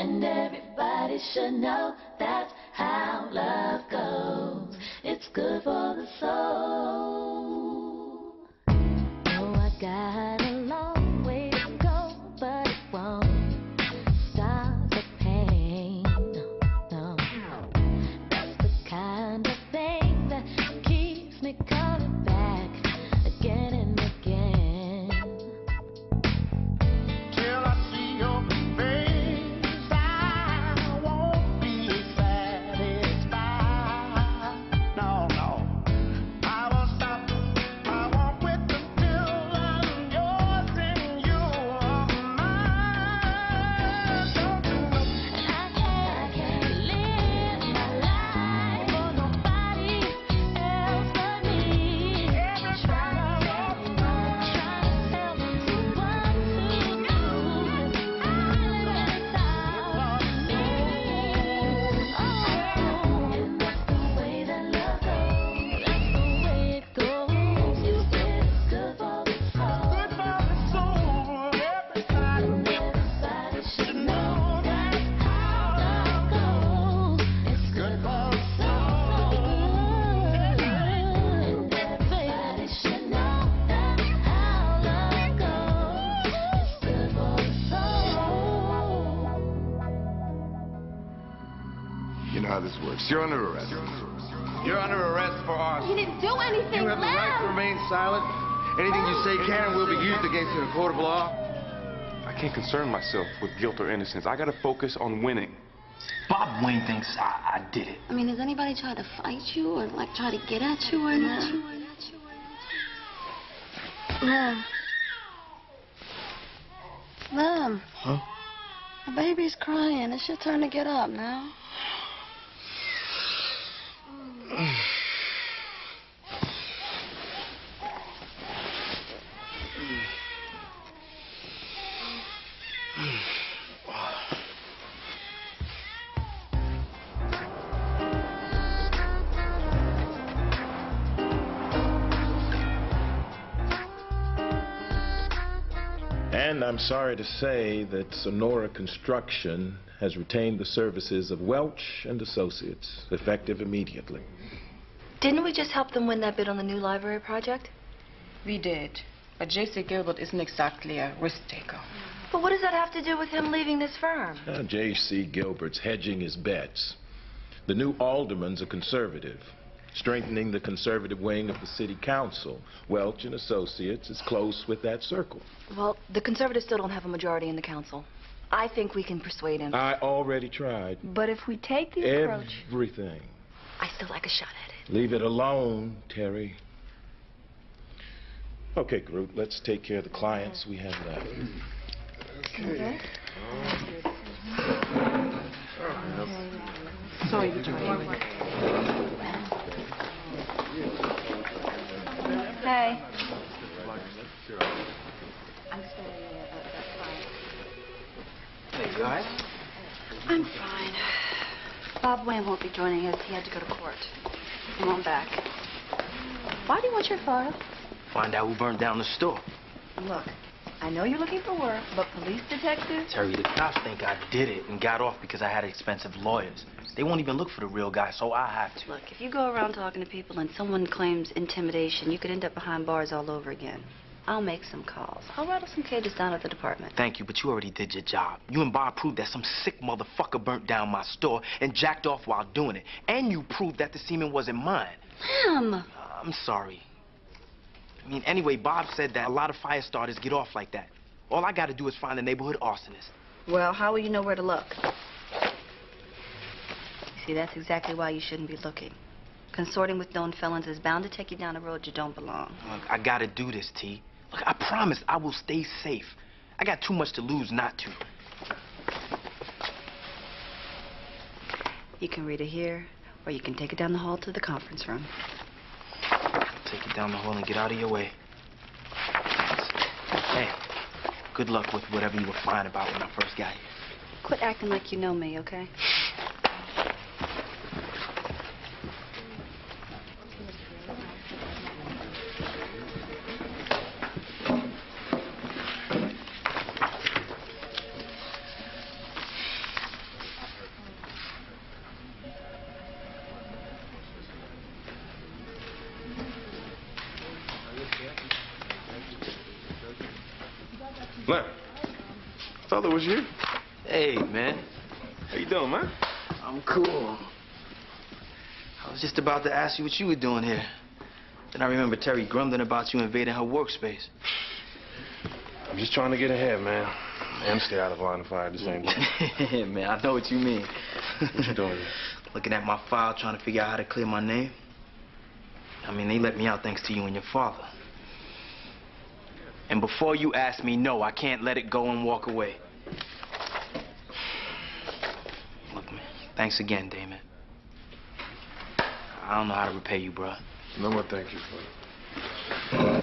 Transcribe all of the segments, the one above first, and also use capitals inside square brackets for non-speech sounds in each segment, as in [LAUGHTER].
And everybody should know that's how love goes. It's good for the soul. Oh, I got You know how this works. You're under arrest. You're under arrest for arson. He didn't do anything. You have the right to remain silent. Anything you say can and will be used against you in a court of law. I can't concern myself with guilt or innocence. I gotta focus on winning. Bob Wayne thinks I, I did it. I mean, has anybody tried to fight you or like try to get at you or anything? Lem. Lem. Huh? The baby's crying. It's your turn to get up now. And I'm sorry to say that Sonora Construction has retained the services of Welch and Associates, effective immediately. Didn't we just help them win that bid on the new library project? We did. But J.C. Gilbert isn't exactly a risk taker. But what does that have to do with him leaving this firm? Uh, now, J.C. Gilbert's hedging his bets. The new alderman's a conservative, strengthening the conservative wing of the city council. Welch and Associates is close with that circle. Well, the conservatives still don't have a majority in the council. I think we can persuade him. I already tried But if we take the approach, everything. I still like a shot at it. Leave it alone, Teri. Okay, Groot, let's take care of the clients we have left. Sorry to trouble you. Hey. Hey, you alright? I'm fine. Bob Wayne won't be joining us. He had to go to court. Come on back. Why do you want your file? Find out who burned down the store. Look, I know you're looking for work, but police detectives? Teri, the cops think I did it and got off because I had expensive lawyers. They won't even look for the real guy, so I have to. Look, if you go around talking to people and someone claims intimidation, you could end up behind bars all over again. I'll make some calls. I'll rattle some cages down at the department. Thank you, but you already did your job. You and Bob proved that some sick motherfucker burnt down my store and jacked off while doing it. And you proved that the semen wasn't mine. Lem! Uh, I'm sorry. I mean, anyway, Bob said that a lot of fire starters get off like that. All I gotta do is find a neighborhood arsonist. Well, how will you know where to look? See, that's exactly why you shouldn't be looking. Consorting with known felons is bound to take you down a road you don't belong. Look, I gotta do this, T. Look, I promise I will stay safe. I got too much to lose not to. You can read it here, or you can take it down the hall to the conference room. Take it down the hall and get out of your way. Hey, good luck with whatever you were fine about when I first got here. Quit acting like you know me, okay? Just about to ask you what you were doing here. Then I remember Teri grumbling about you invading her workspace. I'm just trying to get ahead, man. And stay out of line of fire at the same time. [LAUGHS] man, I know what you mean. What you doing? [LAUGHS] Looking at my file, trying to figure out how to clear my name. I mean, they let me out thanks to you and your father. And before you ask me, no, I can't let it go and walk away. Look, man, thanks again, Damon. I don't know how to repay you, bro. No more thank you for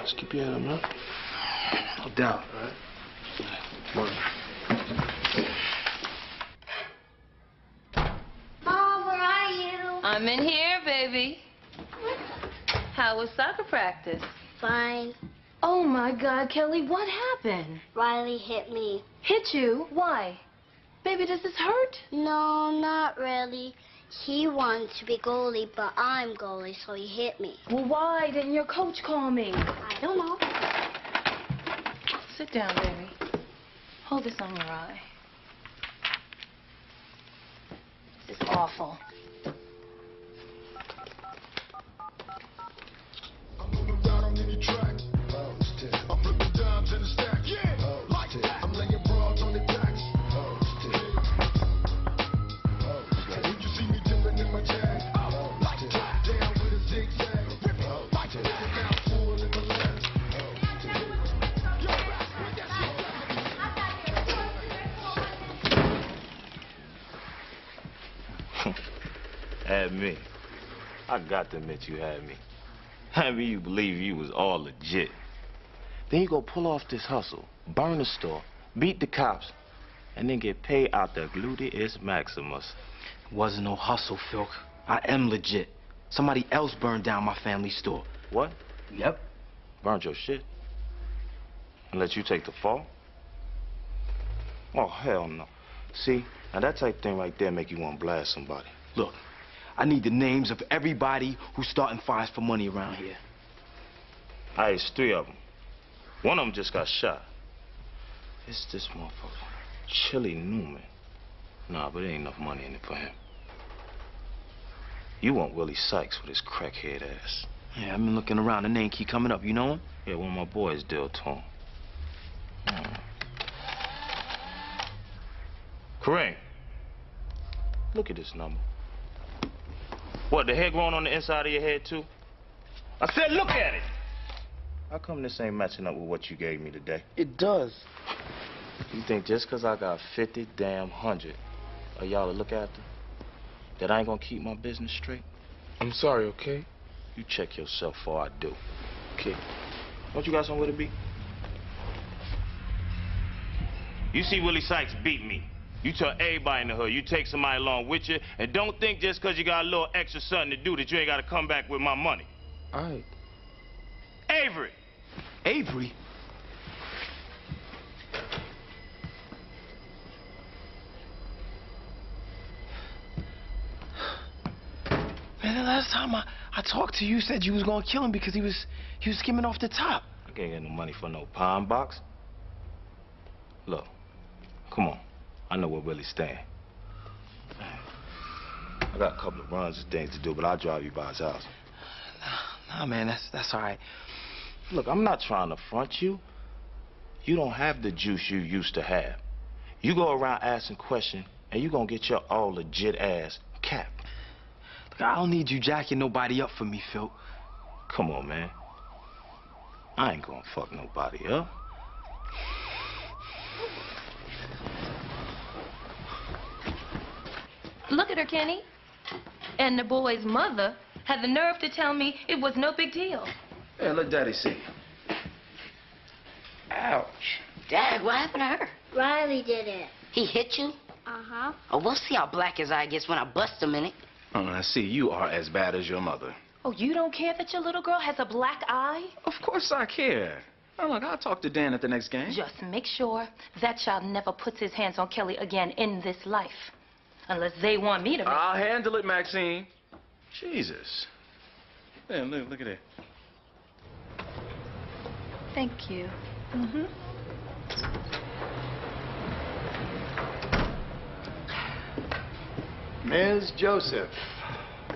Just keep your head up, man. No doubt. Come on. Mom, where are you? I'm in here, baby. How was soccer practice? Fine. Oh my God, Kelly, what happened? Riley hit me. Hit you? Why? Baby, does this hurt? No, not really. He wanted to be goalie, but I'm goalie, so he hit me. Well, why didn't your coach call me? I don't know. Sit down, baby. Hold this on your eye. This is awful. Had me. I got to admit you had me. Had me you believe you was all legit. Then you go pull off this hustle, burn the store, beat the cops, and then get paid out the gluteus maximus. Wasn't no hustle, Phil. I am legit. Somebody else burned down my family store. What? Yep. Burned your shit? And let you take the fall? Oh, hell no. See, now that type thing right there make you want to blast somebody. Look, I need the names of everybody who's starting fires for money around here. All right, it's three of them. One of them just got shot. It's this motherfucker, Chili Newman. Nah, but there ain't enough money in it for him. You want Willie Sykes with his crackhead ass. Yeah, I've been looking around. The name keep coming up. You know him? Yeah, one of my boys deal to him. Hmm. Kareem, look at this number. What, the hair growing on the inside of your head, too? I said look at it! How come this ain't matching up with what you gave me today? It does. You think just 'cause I got 50 damn hundred of y'all to look after, that I ain't gonna keep my business straight? I'm sorry, okay? You check yourself before I do. Okay. Don't you got somewhere to be? You see Willie Sykes beat me. You tell everybody in the hood, you take somebody along with you, and don't think just 'cause you got a little extra something to do that you ain't gotta come back with my money. All right. Avery! Avery? Man, the last time I, I talked to you, you said you was gonna kill him because he was he was skimming off the top. I can't get no money for no pawn box. Look, come on. I know where Willie's staying. I got a couple of runs and things to do, but I'll drive you by his house. Nah, man, that's that's all right. Look, I'm not trying to front you. You don't have the juice you used to have. You go around asking questions, and you gonna get your all legit ass capped. Look, I don't need you jacking nobody up for me, Phil. Come on, man. I ain't gonna fuck nobody up. Look at her, Kenny. And the boy's mother had the nerve to tell me it was no big deal. Hey, let Daddy see. Ouch. Dad, what happened to her? Riley did it. He hit you? Uh-huh. Oh, we'll see how black his eye gets when I bust him in it. Oh, I see. You are as bad as your mother. Oh, you don't care that your little girl has a black eye? Of course I care. Oh, look, I'll talk to Dan at the next game. Just make sure that child never puts his hands on Kelly again in this life. Unless they want me to. I'll handle it, Maxine. Jesus. Man, look, look at it. Thank you. Mm-hmm. Ms. Joseph,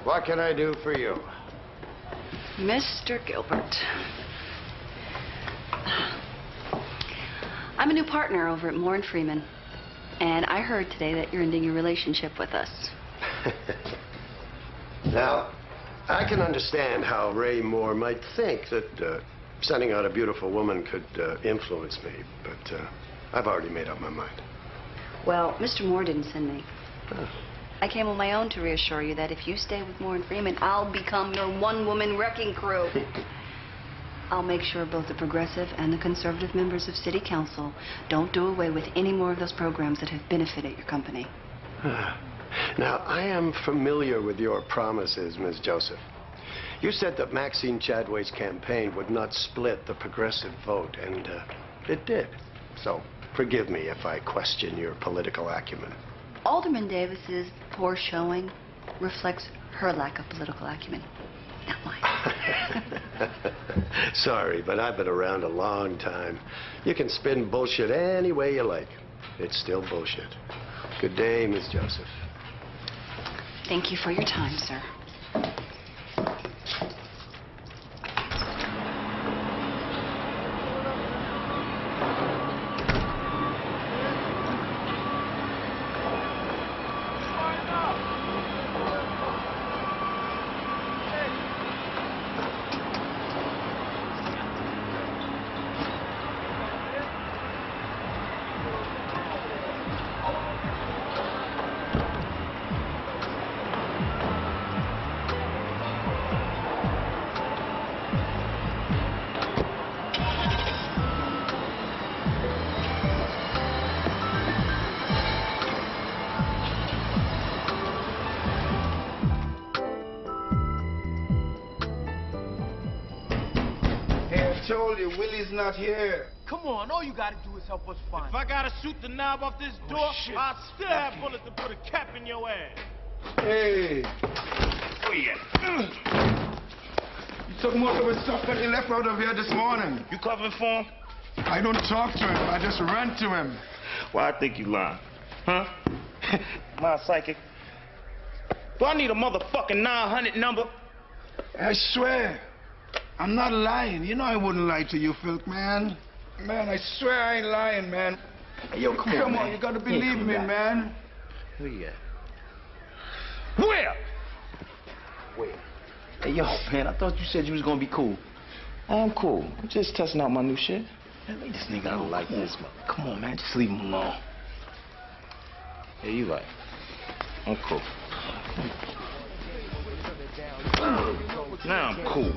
what can I do for you? Mr. Gilbert. I'm a new partner over at Moore and Freeman. And I heard today that you're ending your relationship with us. [LAUGHS] Now, I can understand how Ray Moore might think that uh, sending out a beautiful woman could uh, influence me, but uh, I've already made up my mind. Well, Mr. Moore didn't send me. I came on my own to reassure you that if you stay with Moore and Freeman, I'll become your one-woman wrecking crew. [LAUGHS] I'll make sure both the progressive and the conservative members of City Council don't do away with any more of those programs that have benefited your company. [SIGHS] Now, I am familiar with your promises, Ms. Joseph. You said that Maxine Chadway's campaign would not split the progressive vote, and uh, it did. So forgive me if I question your political acumen. Alderman Davis's poor showing reflects her lack of political acumen. Not mine. [LAUGHS] [LAUGHS] Sorry, but I've been around a long time. You can spin bullshit any way you like. It's still bullshit. Good day, Miss Joseph. Thank you for your time, sir. Hey, I told you, Willie's not here. Come on, all you gotta do is help us find If I gotta shoot the knob off this oh, door, shit. I'll still have bullets to put a cap in your ass. Hey, Where you at? you took most of his stuff that he left out of here this morning. You covering for him? I don't talk to him. I just run to him. Why I think you lying? Huh? [LAUGHS] My psychic. Do I need a motherfucking 900 number? I swear, I'm not lying. You know I wouldn't lie to you, Filk, man. Man, I swear I ain't lying, man. Yo, come, on, on, man. you gotta believe come me, back. man. Where you at? Where? Wait. Hey, yo, man, I thought you said you was gonna be cool. I'm cool. I'm just testing out my new shit. Man, leave this nigga don't like this, man. Come on, man, just leave him alone. Yeah, you right. I'm cool. Now I'm cool.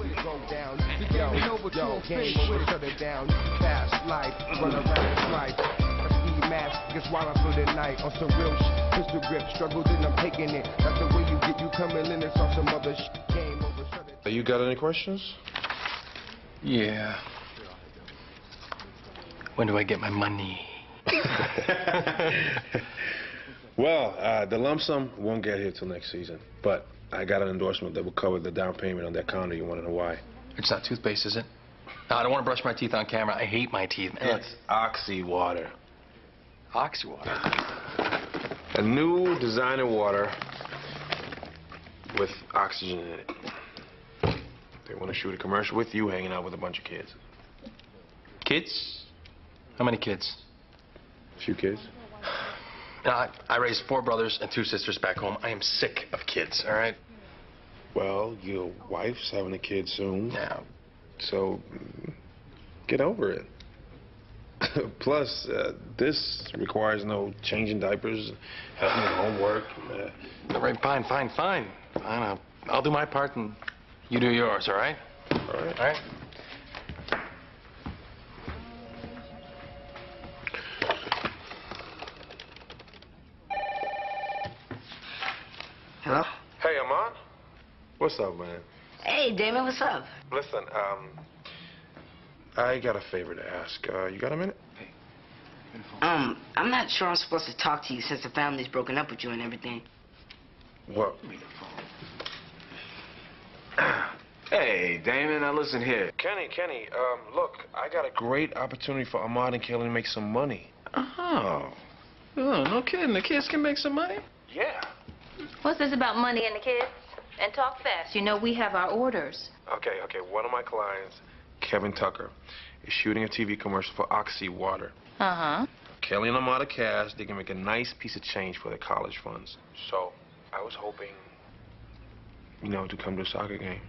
Yo, yo, game over, shut it down. Fast life, run around life. Ski mask, just while I for the night. On some real sh- pistol grip, struggled and I'm taking it. That's the way you get you coming in, it's on some other sh- Game over, shut it You got any questions? Yeah. When do I get my money? [LAUGHS] [LAUGHS] Well, uh, the lump sum won't get here till next season, but I got an endorsement that will cover the down payment on that condo. You want to know why? It's not toothpaste, is it? No, I don't want to brush my teeth on camera. I hate my teeth. man. It's Oxy water. Oxy water. A new designer water with oxygen in it. They want to shoot a commercial with you hanging out with a bunch of kids. Kids? How many kids? A few kids. Know, I, I raised four brothers and two sisters back home. I am sick of kids, all right? Well, your wife's having a kid soon. Yeah. So get over it. [LAUGHS] Plus, uh, this requires no changing diapers, helping with homework. Uh, All right, fine, fine, fine. Fine, I'll, I'll do my part and you do yours, all right? all right. All right? Hello? Hey, Amon. What's up, man? Hey, Damon, what's up? Listen, um, I got a favor to ask. Uh, you got a minute? Um, I'm not sure I'm supposed to talk to you since the family's broken up with you and everything. What? Hey, Damon, now listen here. Kenny, Kenny, um, look, I got a great opportunity for Ahmad and Kelly to make some money. Oh. Oh, no kidding. The kids can make some money? Yeah. What's this about money and the kids? And talk fast. You know we have our orders. Okay, okay. One of my clients, Kevin Tucker, is shooting a TV commercial for Oxy Water. Uh-huh. Kelly and I'm out of cash. They can make a nice piece of change for their college funds. So I was hoping, you know, to come to a soccer game.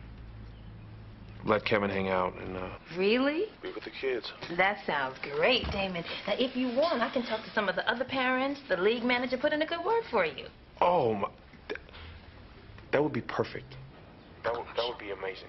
Let Kevin hang out and uh, Really? be with the kids. That sounds great, Damon. Now, if you want, I can talk to some of the other parents, the league manager, put in a good word for you. Oh my, that would be perfect. That would that would be amazing.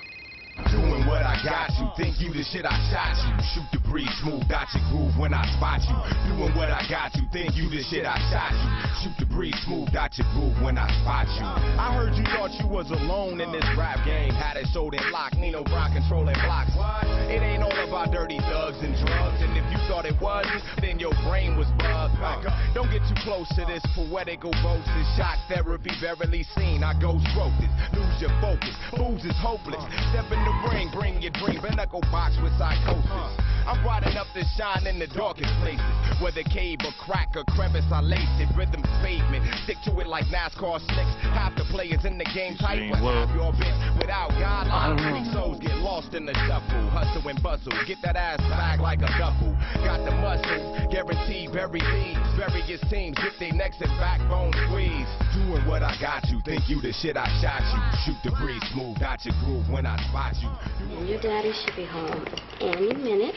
Doing what I got you, think you the shit I shot you. Shoot the breeze, smooth out your groove when I spot you. Doing what I got you, think you the shit I shot you. Shoot the breeze, smooth out your groove when I spot you. I heard you thought you was alone in this rap game. Had it sold and locked, Nino Brown controlling blocks. What? It ain't all about dirty thugs and drugs. And if you thought it was, then your brain was bugged. Don't get too close to this poetical boast. This shot therapy verily seen. I ghost wrote this. Lose your focus. Booze is hopeless. Step in the ring, bring your drink. Pinnacle box with psychosis. I'm bright enough to shine in the darkest places. Whether cave or crack or crevice, I lace it. Rhythm's pavement. Stick to it like NASCAR slicks. Half the players in the game tight, but half your bitch without guidelines. Three souls get lost in the shuffle. Hustle and bustle. Get that ass back like a duffel. Got the muscles, guaranteed bury leads. Various teams get their necks and backbone squeeze. Doing what I got you. Think you the shit I shot you. Shoot the breeze, smooth out your groove when I spot you. And your daddy should be home any minute.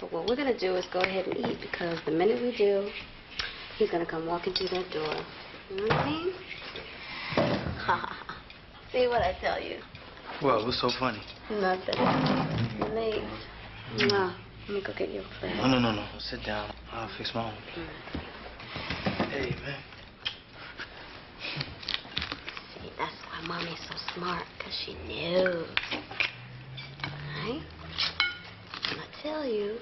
But what we're going to do is go ahead and eat because the minute we do, he's going to come walking through that door. You know what I mean? [LAUGHS] See what I tell you? Well, what's so funny? Nothing. Late. Mwah. Let me go get you a plate. No, no, no, no. Sit down. I'll fix my own. Mm. Hey, man. See, that's why mommy's so smart, because she knew. Right? And I tell you.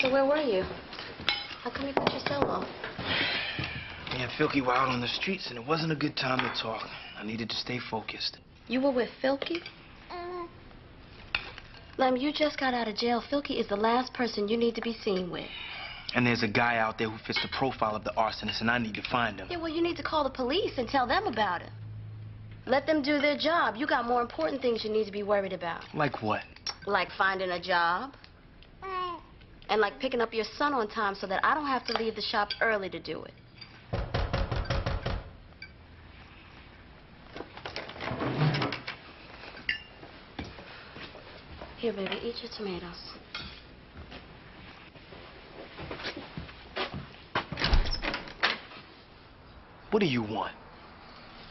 So where were you? How come you got your solo? Me and Philky were out on the streets, and it wasn't a good time to talk. I needed to stay focused. You were with Philky? Mm. Lem, you just got out of jail. Philky is the last person you need to be seen with. And there's a guy out there who fits the profile of the arsonist, and I need to find him. Yeah, well, you need to call the police and tell them about it. Let them do their job. You got more important things you need to be worried about. Like what? Like finding a job. And like picking up your son on time so that I don't have to leave the shop early to do it. Here, baby, eat your tomatoes. What do you want?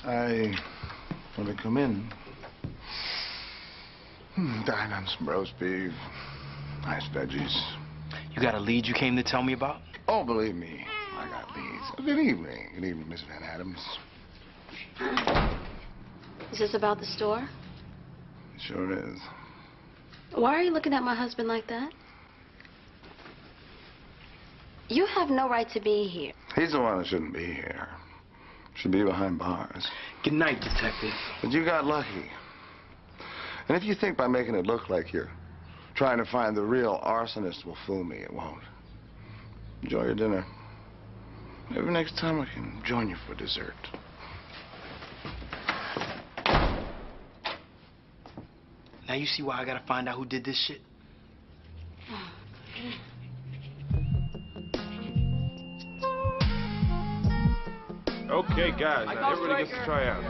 I want to come in. Hmm, dine on some roast beef, nice veggies. You got a lead you came to tell me about? Oh, believe me, I got these. Good evening. Good evening, Miss Van Adams. Is this about the store? Sure is. Why are you looking at my husband like that? You have no right to be here. He's the one that shouldn't be here. Should be behind bars. Good night, detective. But you got lucky. And if you think by making it look like you're trying to find the real arsonist will fool me, it won't. Enjoy your dinner. Maybe next time I can join you for dessert. Now you see why I gotta find out who did this shit? Oh, Okay, guys, now everybody gets to try out.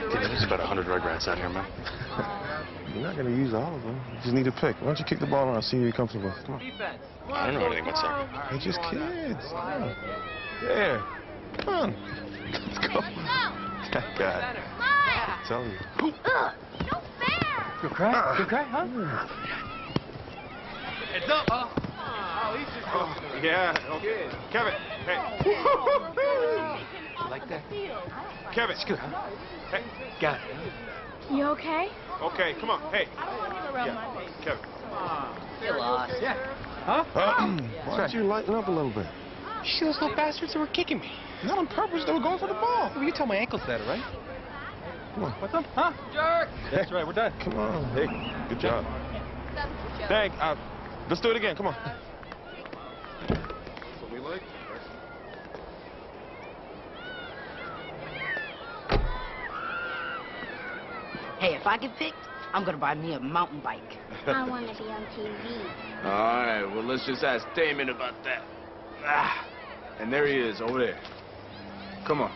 Dude, there's about 100 Rugrats out here, man. You're not going to use all of them. You just need a pick. Why don't you kick the ball around, see who you're comfortable? Come on. I don't know anything about soccer. They're just kids. Come on. There. Come on. Let's go. That guy. I'm telling you. Good cry? Good cry, huh? It's up, huh? Oh, he's just Yeah, okay. Kevin, hey. You like that? Kevin. It's good, huh? Hey. Got it. You okay? Okay, come on. Hey. Yeah. Kevin. You lost. Yeah. Huh? Why don't you lighten up a little bit? See those little bastards that were kicking me? Not on purpose. They were going for the ball. Well, you tell my ankles that, right? Come on. What's up? Huh? Jerk! That's right. We're done. Come on. Hey, good job. Thank. Uh, let's do it again. Come on. We like Hey, if I get picked, I'm gonna buy me a mountain bike. I [LAUGHS] want to be on TV. All right, well, let's just ask Damon about that. Ah, and there he is, over there. Come on.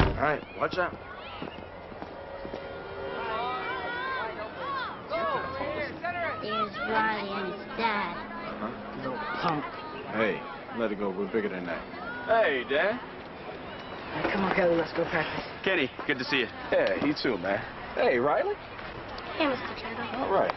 All right, watch out. There's Riley and his dad. Little punk. Hey, let it go. We're bigger than that. Hey, Dan. Come on, Kelly, let's go practice. Kenny, good to see you. Yeah, you too, man. Hey, Riley. Hey, Mr. Turtle. All right.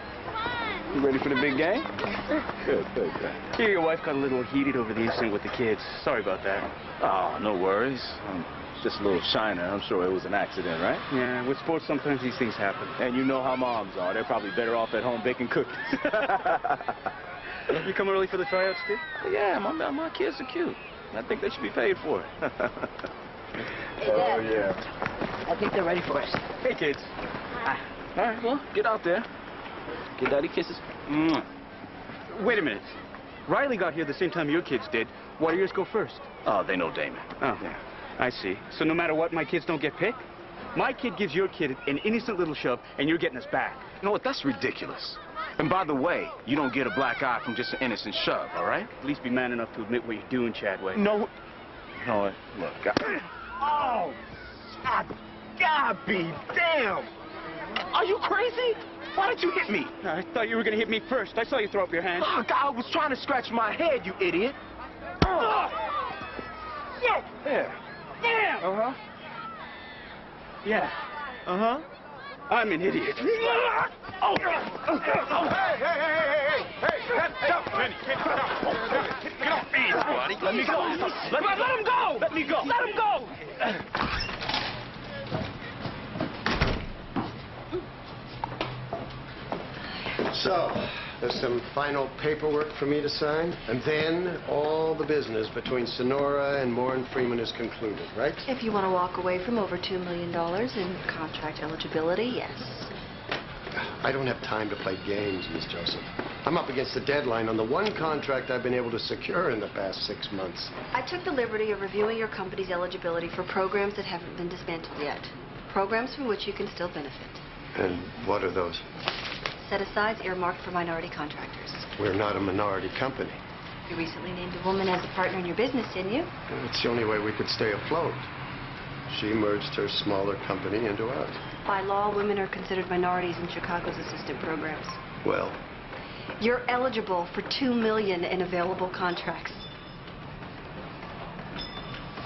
You ready for the big game? [LAUGHS] Good, good, good. Here, your wife got a little heated over the incident with the kids. Sorry about that. Oh, no worries. Um, just a little shiner. I'm sure it was an accident, right? Yeah, with sports, sometimes these things happen. And you know how moms are. They're probably better off at home baking cookies. [LAUGHS] You come early for the tryouts, too? yeah, my, my kids are cute. I think they should be paid for it. [LAUGHS] oh, yeah. I think they're ready for us. Hey, kids. All right, well, get out there. Get daddy kisses. Mwah. Wait a minute. Riley got here the same time your kids did. Why do yours go first? Oh, they know Damon. Oh, yeah. I see. So no matter what, my kids don't get picked? My kid gives your kid an innocent little shove, and you're getting us back. You know what? That's ridiculous. And by the way, you don't get a black eye from just an innocent shove, all right? At least be man enough to admit what you're doing, Chadway. No. What? Look, I... [CLEARS THROAT] Oh, God, God be damn! Are you crazy? Why did you hit me? I thought you were going to hit me first. I saw you throw up your hand. Oh, God, I was trying to scratch my head, you idiot. Oh. Yeah. There. Damn. Uh-huh. Yeah. Uh-huh. I'm an idiot. Oh. Oh. Hey, hey, hey, hey, hey, hey, stop, Kenny, Kenny. Kenny, get off me, buddy. Let me go. Let, me, let him go. Let me go. Let him go. So, there's some final paperwork for me to sign, and then all the business between Sonora and Moore Freeman is concluded, right? If you want to walk away from over $2 million in contract eligibility, yes. I don't have time to play games, Miss Joseph. I'm up against the deadline on the one contract I've been able to secure in the past six months. I took the liberty of reviewing your company's eligibility for programs that haven't been dismantled yet. Programs from which you can still benefit. And what are those? Set-asides earmarked for minority contractors. We're not a minority company. You recently named a woman as a partner in your business, didn't you? It's the only way we could stay afloat. She merged her smaller company into ours. By law, women are considered minorities in Chicago's assistant programs. Well, You're eligible for 2 million in available contracts.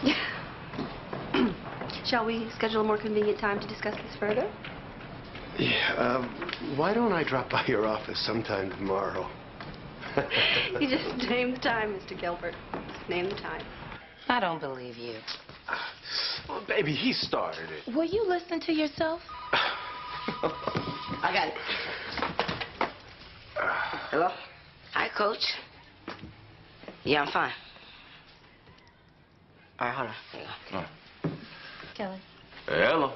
[COUGHS] Shall we schedule a more convenient time to discuss this further? yeah, um, why don't I drop by your office sometime tomorrow? [LAUGHS] you just [LAUGHS] name the time, Mr. Gilbert. Just name the time. I don't believe you. Well, baby, he started it. Will you listen to yourself? I got it. Hello? Hi, Coach. Yeah, I'm fine. All right, hold on. There you go. Kelly. Hello.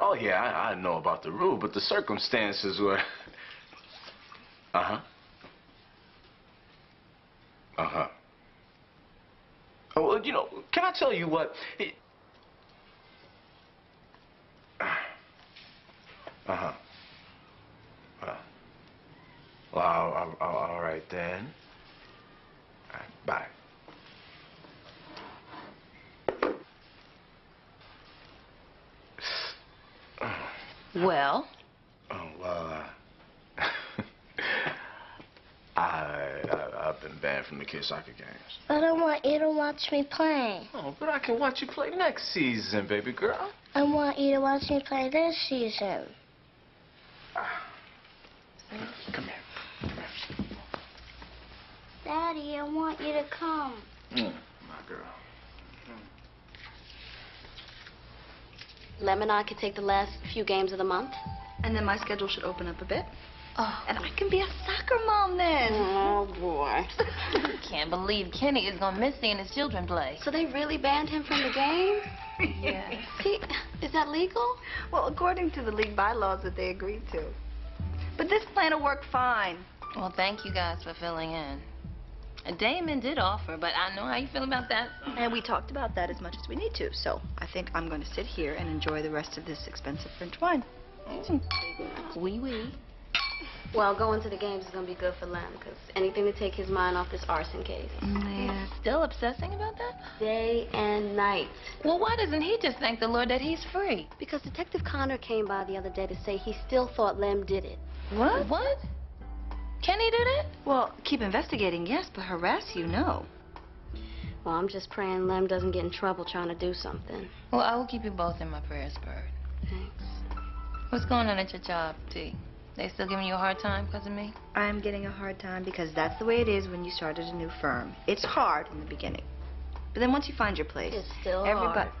Oh, yeah, I, I know about the rule, but the circumstances were... Uh-huh. Uh-huh. Oh, well, you know, can I tell you what? It... [SIGHS] Uh-huh. Uh, well, I'll, I'll, I'll, all right then. All right, bye. [SIGHS] Well, Oh, well, uh, I, I've from the kid soccer games. I don't want you to watch me play. Oh, but I can watch you play next season, baby girl. I want you to watch me play this season. [SIGHS] Come here. Come here. Daddy, I want you to come. Mm, my girl. Lem and I could take the last few games of the month. And then my schedule should open up a bit. Oh. And I can be a soccer mom then. Oh, boy. [LAUGHS] can't believe Kenny is gonna miss seeing his children play. So they really banned him from the game? [LAUGHS] yes. See, is that legal? Well, according to the league bylaws that they agreed to. But this plan will work fine. Well, thank you guys for filling in. Damon did offer, but I know how you feel about that. And we talked about that as much as we need to, so I think I'm going to sit here and enjoy the rest of this expensive French wine. Wee wee. Well, going to the games is gonna be good for Lem, because anything to take his mind off this arson case. Mm, yeah. Still obsessing about that? Day and night. Well, why doesn't he just thank the Lord that he's free? Because Detective Connor came by the other day to say he still thought Lem did it. What? What? Can he do that? Well, keep investigating, yes, but harass you, no. Well, I'm just praying Lem doesn't get in trouble trying to do something. Well, I will keep you both in my prayers, Bird. Thanks. What's going on at your job, T? They still giving you a hard time because of me? I'm getting a hard time because that's the way it is when you started a new firm. It's hard in the beginning. But then once you find your place, It's still everybody. hard.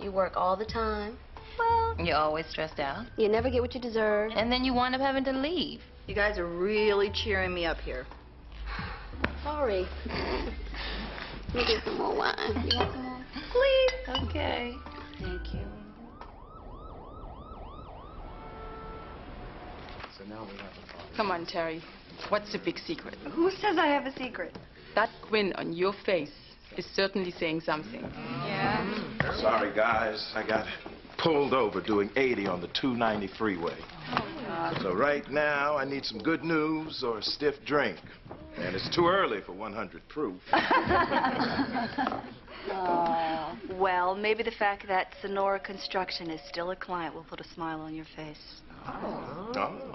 You work all the time. Well, You're always stressed out. You never get what you deserve. And then you wind up having to leave. You guys are really cheering me up here. Sorry. [LAUGHS] Let me get some more wine. You want some more? Please. Okay. Thank you. So now we have a Come on, Teri. What's the big secret? Who says I have a secret? That grin on your face is certainly saying something. Yeah. Sorry, guys. I got pulled over doing 80 on the 290 freeway. Oh, So right now, I need some good news or a stiff drink. And it's too early for 100 proof. [LAUGHS] Oh, well, maybe the fact that Sonora Construction is still a client will put a smile on your face. Oh. oh.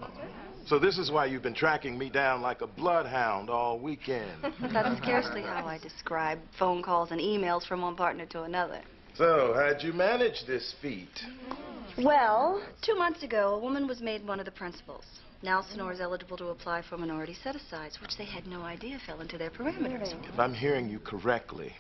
So this is why you've been tracking me down like a bloodhound all weekend. [LAUGHS] That's scarcely how I describe phone calls and emails from one partner to another. So, how'd you manage this feat? Well, two months ago, a woman was made one of the principals. Now Sonora's eligible to apply for minority set-asides, which they had no idea fell into their parameters. If I'm hearing you correctly,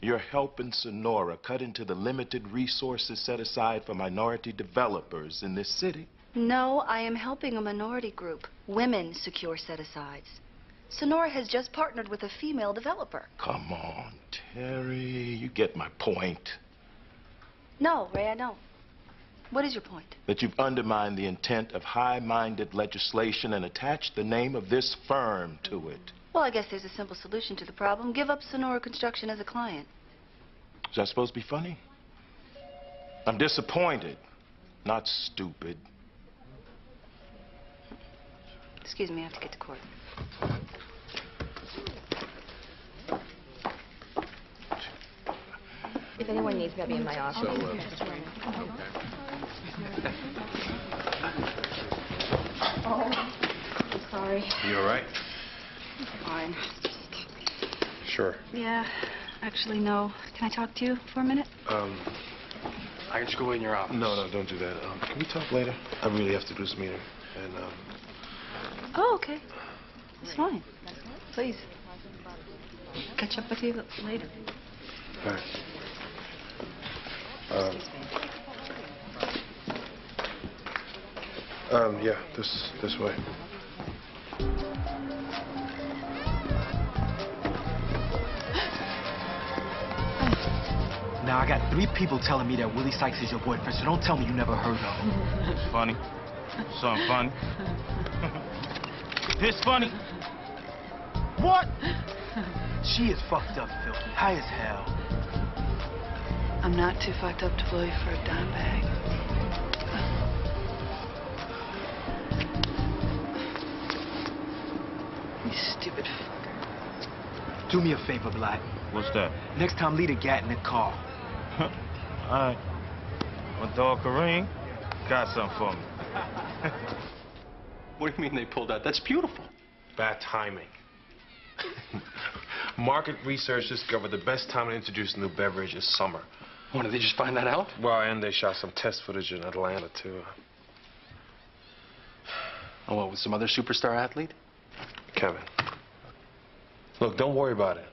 you're helping Sonora cut into the limited resources set aside for minority developers in this city. No, I am helping a minority group. Women secure set-asides. Sonora has just partnered with a female developer. Come on, Teri. You get my point. No, Ray, I don't. What is your point? That you've undermined the intent of high-minded legislation and attached the name of this firm to it. Well, I guess there's a simple solution to the problem. Give up Sonora Construction as a client. Is that supposed to be funny? I'm disappointed, not stupid. Excuse me, I have to get to court. If anyone needs me, I'll be in my office. So, uh, Oh, I'm sorry. You all right? Fine. Sure. Yeah, actually, no. Can I talk to you for a minute? Um, I can just go in your office. no, no, don't do that. Um, can we talk later? I really have to do this meeting. And, um, Oh, okay. It's fine. Please. Catch up with you later. all right. Um, um, yeah, this, this way. Now, I got three people telling me that Willie Sykes is your boyfriend, so don't tell me you never heard of him. Funny. Something funny. [LAUGHS] this funny. What? [LAUGHS] She is fucked up, filthy, high as hell. I'm not too fucked up to blow you for a dime bag. You stupid fucker. Do me a favor, Black. What's that? Next time, leave the gat in the car. [LAUGHS] All right. My dog Kareem got something for me. [LAUGHS] What do you mean they pulled out? That's beautiful. Bad timing. [LAUGHS] Market research discovered the best time to introduce a new beverage is summer. When did they just find that out? Well, and they shot some test footage in Atlanta, too. Oh, what, with some other superstar athlete? Kevin. Look, don't worry about it.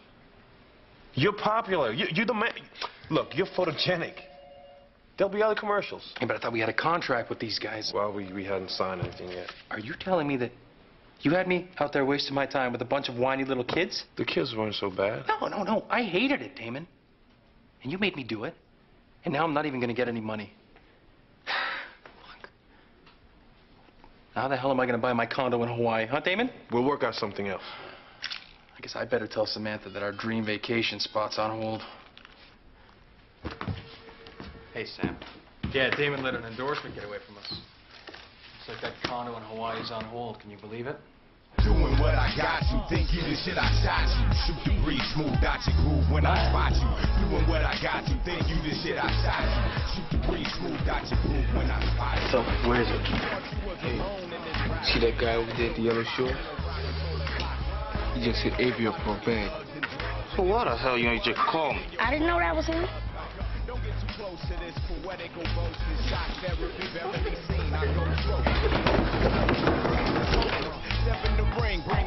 You're popular. You, you're the man. Look, you're photogenic. There'll be other commercials. Yeah, but I thought we had a contract with these guys. Well, we, we hadn't signed anything yet. Are you telling me that you had me out there wasting my time with a bunch of whiny little kids? The kids weren't so bad. No, no, no. I hated it, Damon. And you made me do it. And now I'm not even going to get any money. [SIGHS] How the hell am I going to buy my condo in Hawaii, huh, Damon? We'll work out something else. I guess I better tell Samantha that our dream vacation spot's on hold. Hey, Sam. Yeah, Damon let an endorsement get away from us. Looks like that condo in Hawaii is on hold. Can you believe it? Doing what I got you, think you the shit I shot you. Shoot the breeze, smooth out your groove when I spot you. Doing what I got you, think you the shit I shot you. Shoot the breeze, smooth out your groove when I spot you. So, where is it? Hey, see that guy over there at the yellow shore? He just hit Avery up for a bag. So why the hell you ain't just call me? I didn't know that was him. Step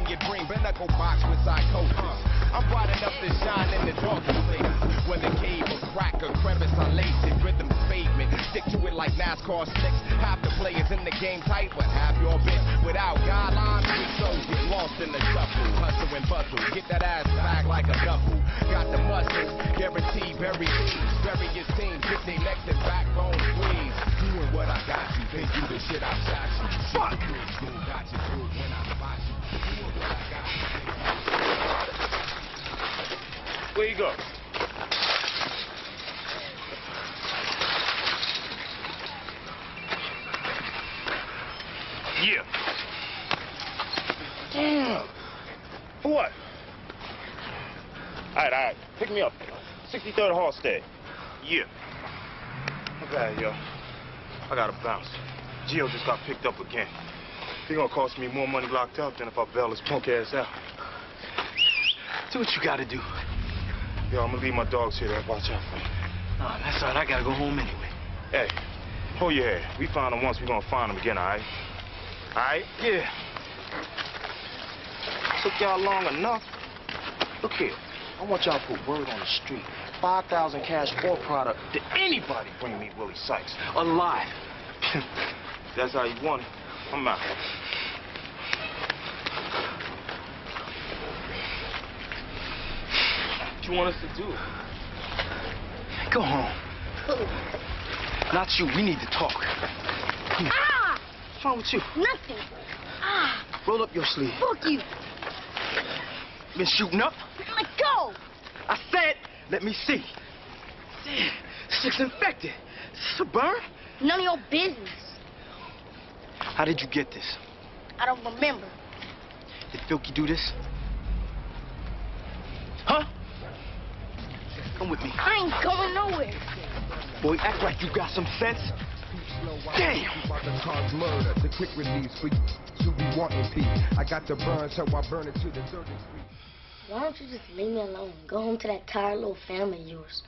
your dream, better go box with psychosis. I'm bright enough to shine in the darkest places. Whether cave or crack or crevice, I lace it. Rhythm's pavement, stick to it like NASCAR slicks. Half the players in the game tight, but half your bitch without guidelines. We so get lost in the shuffle, hustle and bustle. Get that ass back like a duffel. Got the muscles, guaranteed, very your team. get their necks and backbone squeeze. Doing what I got you, think you the shit I shot you. Fuck! Got you when I spot you. Where you go? Yeah. Damn. For what? All right, all right. Pick me up. 63rd Halstead. Yeah. Okay, yo. I gotta bounce. Gio just got picked up again. He gonna cost me more money locked up than if I bail his punk ass out. Do what you gotta do. Yo, I'm gonna leave my dogs here to watch out for me. Nah, that's all right. I gotta go home anyway. Hey, hold your head. We found him once, we gonna find him again, all right? All right? Yeah. Took y'all long enough. Look here. I want y'all to put word on the street. 5,000 cash or product to anybody bring me Willie Sykes. Alive. [LAUGHS] That's how you want it. I'm out. What you want us to do? Go home. Not you. We need to talk. Come here. Ah! What's wrong with you? Nothing. Ah! Roll up your sleeve. Fuck you. Been shooting up? Let go. I said, let me see. Damn, this looks infected. Is this a burn? None of your business. How did you get this? I don't remember. Did Philky do this? Huh? Come with me. I ain't going nowhere. Boy, act like you got some sense. Damn. About the cause murder, the quick release for you to be wanting peace. I got the burn, so I burn it to the dirty street. Why don't you just leave me alone? Go home to that tired little family of yours.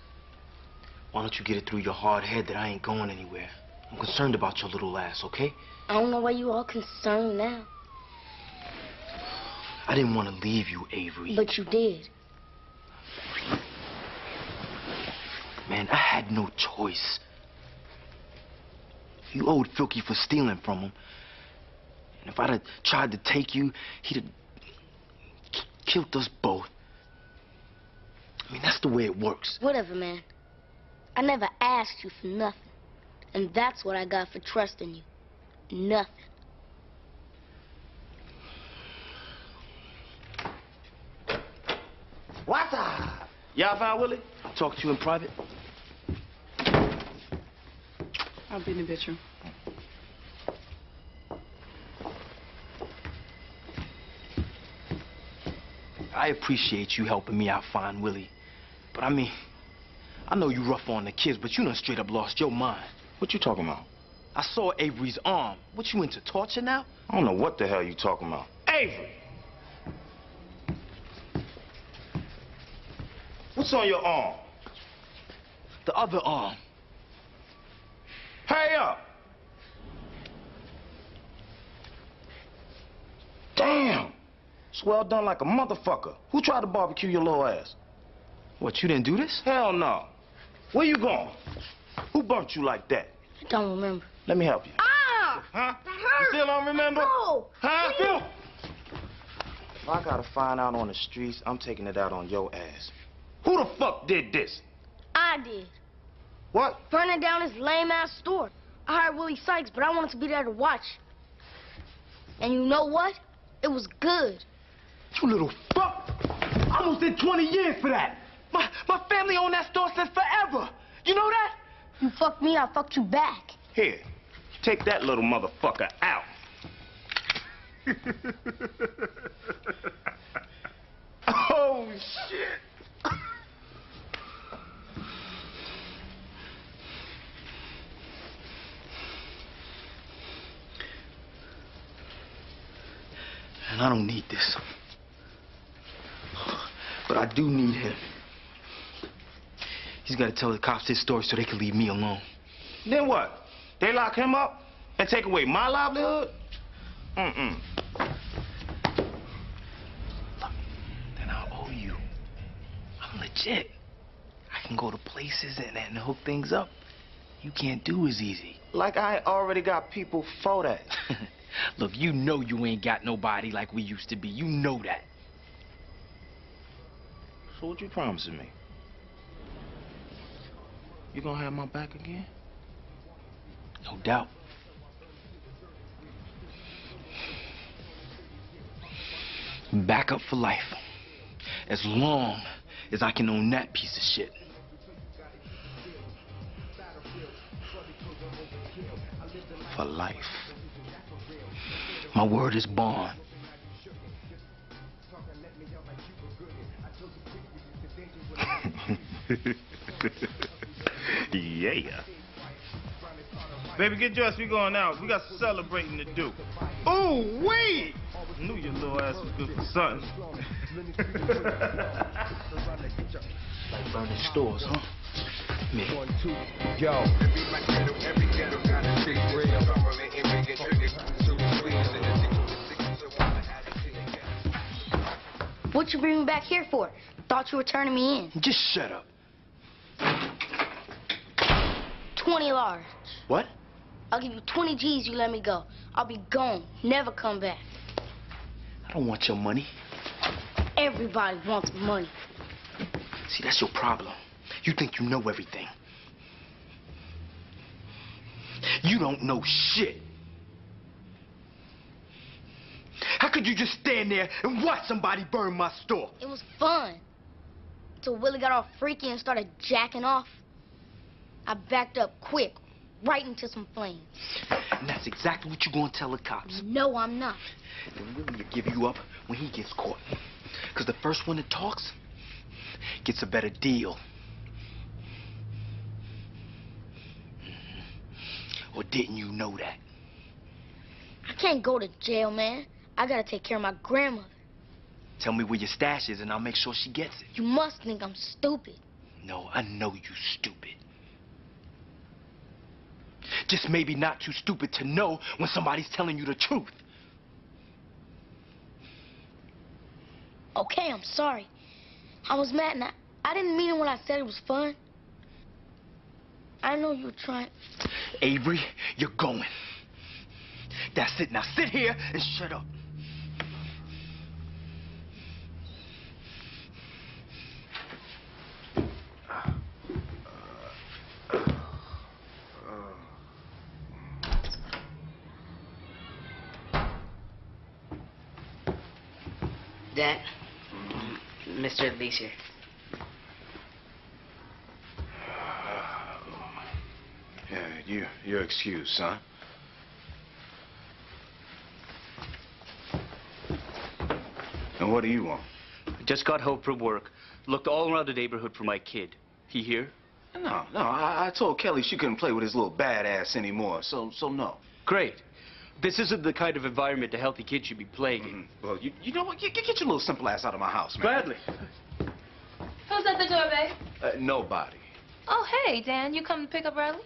Why don't you get it through your hard head that I ain't going anywhere? I'm concerned about your little ass, okay? I don't know why you all concerned now. I didn't want to leave you, Avery. But you did. Man, I had no choice. You owed Philky for stealing from him. And if I'd have tried to take you, he'd have killed us both. I mean, that's the way it works. Whatever, man. I never asked you for nothing. And that's what I got for trusting you. Nothing. What's up? Y'all found Willie? I'll talk to you in private. I'll be in the bedroom. I appreciate you helping me out find Willie. But I mean, I know you rough on the kids, but you done straight up lost your mind. What you talking about? I saw Avery's arm. What, you into torture now? I don't know what the hell you talking about. Avery! What's on your arm? The other arm. Hurry up! Damn! It's well done like a motherfucker. Who tried to barbecue your little ass? What, you didn't do this? Hell no. Where you going? Who burnt you like that? I don't remember. Let me help you. Ah! Huh? That You still don't remember? No. Huh? Please. If I gotta find out on the streets, I'm taking it out on your ass. Who the fuck did this? I did. What? Burning down his lame ass store. I hired Willie Sykes, but I wanted to be there to watch. And you know what? It was good. You little fuck! I almost did 20 years for that. My my family owned that store since forever. You know that? You fucked me, I fucked you back. Here, take that little motherfucker out. [LAUGHS] oh shit! And I don't need this. But I do need him. He's got to tell the cops his story so they can leave me alone. Then what? They lock him up and take away my livelihood? Mm-mm. Then I'll owe you. I'm legit. I can go to places and, and hook things up. You can't do as easy. Like I already got people for that. [LAUGHS] Look, you know you ain't got nobody like we used to be. You know that. So what you promising me? You gonna have my back again? No doubt. Back up for life. As long as I can own that piece of shit. For life. My word is bond. [LAUGHS] yeah. Baby, get dressed. We going out. We got celebrating to do. Ooh, wait! Knew your little ass was good for something. burning stores, huh? Me. Yo. What you bring me back here for? Thought you were turning me in. Just shut up. 20 large. What? I'll give you 20 G's, you let me go. I'll be gone, never come back. I don't want your money. Everybody wants money. See, that's your problem. You think you know everything. You don't know shit. How could you just stand there and watch somebody burn my store? It was fun. Until Willie got all freaky and started jacking off. I backed up quick, right into some flames. And that's exactly what you're gonna tell the cops. No, I'm not. Then Willie will give you up when he gets caught. Because the first one that talks gets a better deal. Mhm. Or didn't you know that? I can't go to jail, man. I gotta take care of my grandmother. Tell me where your stash is and I'll make sure she gets it. You must think I'm stupid. No, I know you stupid. Just maybe not too stupid to know when somebody's telling you the truth. Okay, I'm sorry. I was mad and I, I didn't mean it when I said it was fun. I know you were trying. Avery, you're going. That's it. Now sit here and shut up. Dad, Mr. Lee's here. Uh, yeah, you, you're excused, son. And what do you want? Just got home from work. Looked all around the neighborhood for my kid. He here? No, no, I, I told Kelly she couldn't play with his little badass anymore, so, so no. Great. This isn't the kind of environment a healthy kid should be playing in. Well, you, you know what? Get, get your little simple ass out of my house, man. Gladly. Who's at the door, babe? Uh, nobody. Oh, hey, Dan. You come to pick up Riley?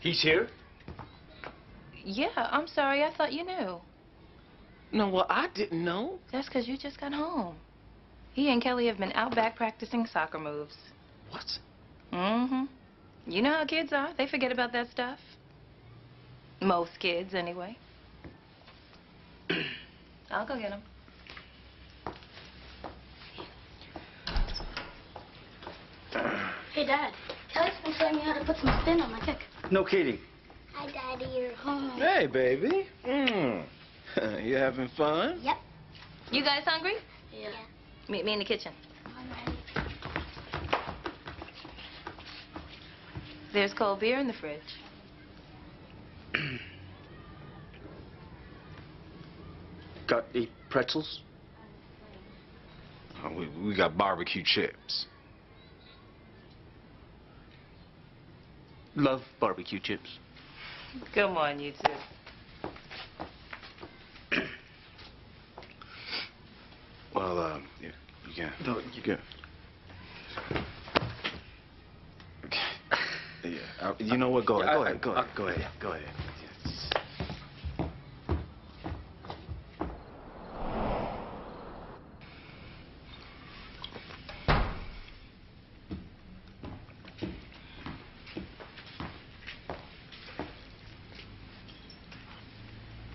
He's here? Yeah, I'm sorry. I thought you knew. No, well, I didn't know. That's because you just got home. He and Kelly have been out back practicing soccer moves. What? Mm-hmm. You know how kids are. They forget about that stuff. Most kids, anyway. [CLEARS THROAT] I'll go get them. Hey, Dad. Kelly's been showing me how to put some spin on my kick. No kidding. Hi, Daddy. You're home. Hey, baby. Mm. [LAUGHS] you having fun? Yep. You guys hungry? Yeah. Meet me in the kitchen. There's cold beer in the fridge. Got eight pretzels? Uh, we, we got barbecue chips. Love barbecue chips. Come on, you two. [COUGHS] Well, uh, yeah, you can. No, you can. [COUGHS] Yeah, uh, you know what? Go ahead. Go ahead. Go ahead. Go ahead. Go ahead.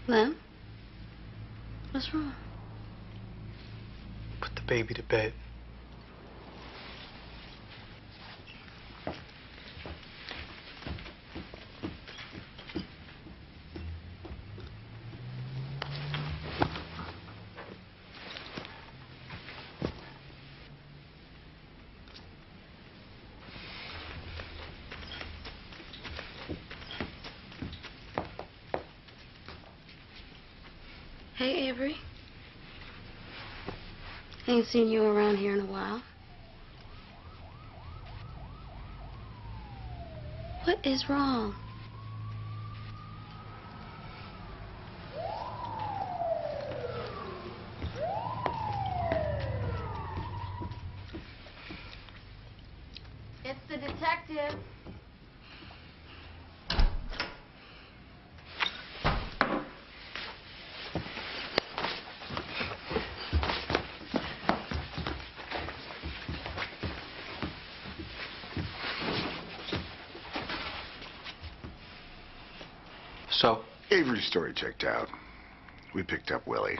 Lem? What's wrong? Put the baby to bed. Hey, Avery. Ain't seen you around here in a while. What is wrong? It's the detective. So? Avery's story checked out. We picked up Willie.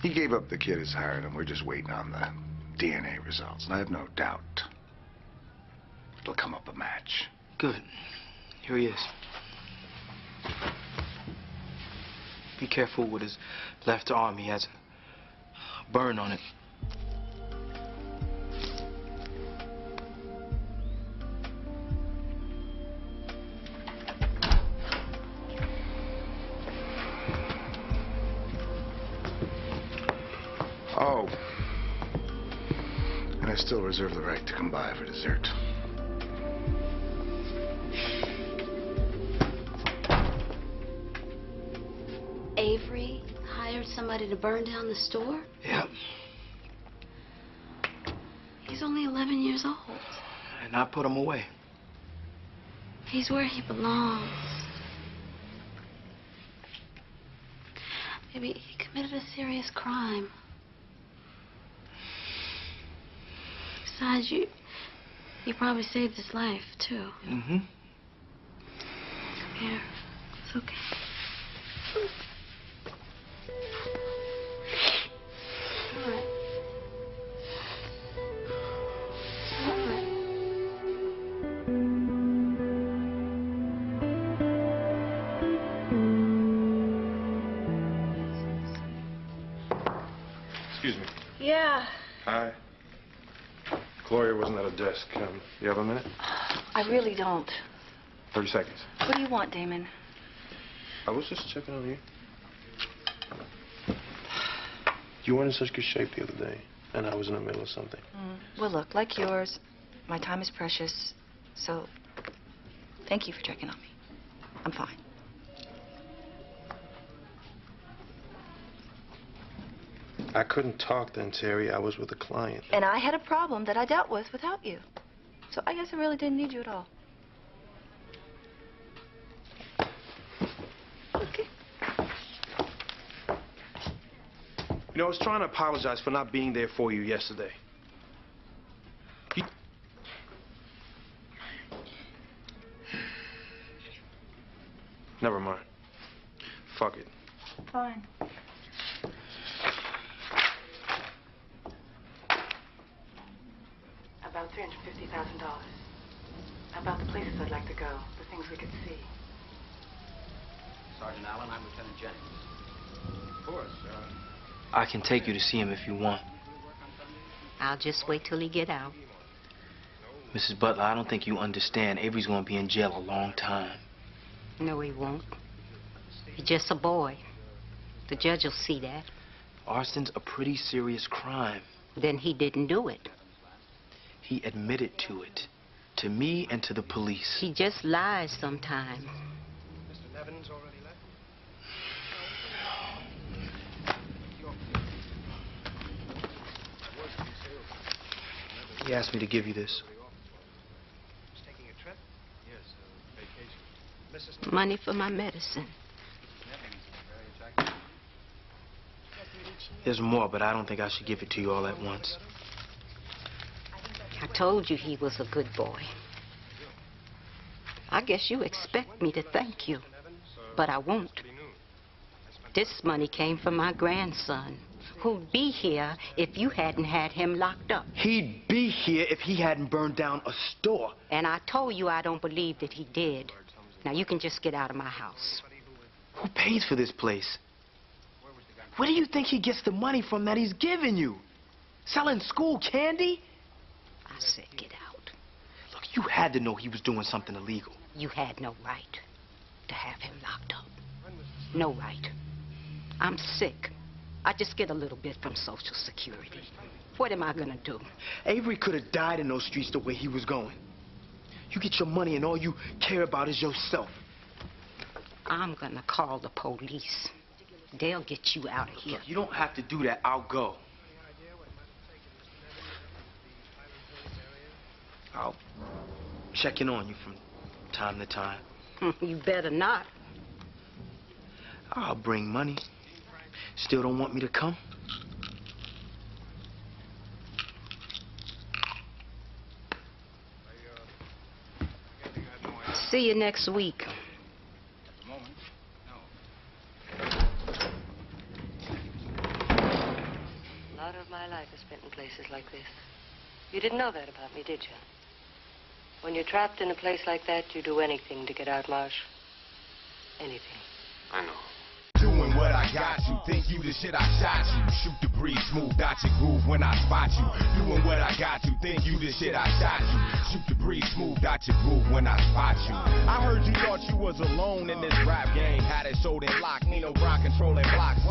He gave up the kid as hired, and we're just waiting on the DNA results. And I have no doubt it'll come up a match. Good. Here he is. Be careful with his left arm. He has a burn on it. Reserve the right to come by for dessert. Avery hired somebody to burn down the store? Yep. He's only 11 years old. And I put him away. He's where he belongs. Maybe he committed a serious crime. Besides, you, you probably saved his life, too. Mm-hmm. Come here. It's okay. Don't. 30 seconds. What do you want, Damon? I was just checking on you. You weren't in such good shape the other day, and I was in the middle of something. Mm. Well, look, like yours, my time is precious, so thank you for checking on me. I'm fine. I couldn't talk then, Teri. I was with a client. And I had a problem that I dealt with without you. So I guess I really didn't need you at all. You know, I was trying to apologize for not being there for you yesterday. You- Never mind. Fuck it. Fine. About $350,000. About the places I'd like to go, the things we could see. Sergeant Allen, I'm Lieutenant Jennings. I can take you to see him if you want. I'll just wait till he get out. Mrs. Butler, I don't think you understand. Avery's gonna be in jail a long time. No, he won't. He's just a boy. The judge will see that. Arson's a pretty serious crime. Then he didn't do it. He admitted to it. To me and to the police. He just lies sometimes. Mr. Nevins already left? He asked me to give you this. Taking a trip? Yes, uh, vacation. Mrs. Money for my medicine. There's more, but I don't think I should give it to you all at once. I told you he was a good boy. I guess you expect me to thank you, but I won't. This money came from my grandson, who'd be here if you hadn't had him locked up. He'd be here if he hadn't burned down a store. And I told you I don't believe that he did. Now you can just get out of my house. Who pays for this place? Where do you think he gets the money from that he's giving you? Selling school candy? I said get out. Look, you had to know he was doing something illegal. You had no right to have him locked up. No right. I'm sick. I just get a little bit from Social Security. What am I gonna do? Avery could have died in those streets the way he was going. You get your money and all you care about is yourself. I'm gonna call the police. They'll get you out of here. You don't have to do that. I'll go. I'll check in on you from time to time. [LAUGHS] you better not. I'll bring money. Still don't want me to come? See you next week. A lot of my life is spent in places like this. You didn't know that about me, did you? When you're trapped in a place like that, you do anything to get out, Marsh. Anything. I know. What I got you, think you the shit I shot you. Shoot the breeze, smooth out your groove when I spot you. Doing what I got you, think you the shit I shot you. Shoot the breeze, smooth out your groove when I spot you. I heard you thought you was alone in this rap game. Had it sold and locked, Nino Brown controlling blocks.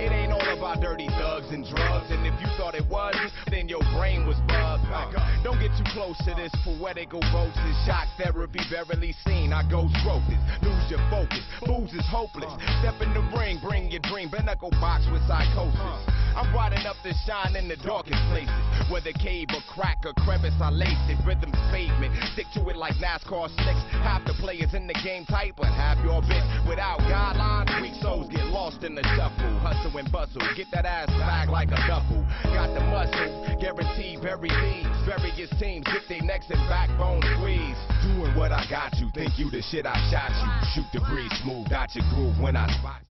It ain't all about dirty thugs and drugs, and if you thought it was, then your brain was bugged. Uh, don't get too close to this poetic roses. Shock therapy barely seen. I go stroke this, lose your focus. Booze is hopeless. Step in the ring, bring your dream. Not go box with psychosis. I'm riding up the shine in the darkest places. Whether cave or crack or crevice, I lace it. Rhythm's pavement. Stick to it like NASCAR slicks. Half the players in the game tight, but half your bit. Without guidelines, weak souls get lost in the shuffle. Hustle and bustle. Get that ass back like a duffel. Got the muscle, guaranteed very leads. Various teams get their necks and backbone squeeze. Doing what I got you. Think you the shit I shot you. Shoot the breeze, smooth out your groove when I spot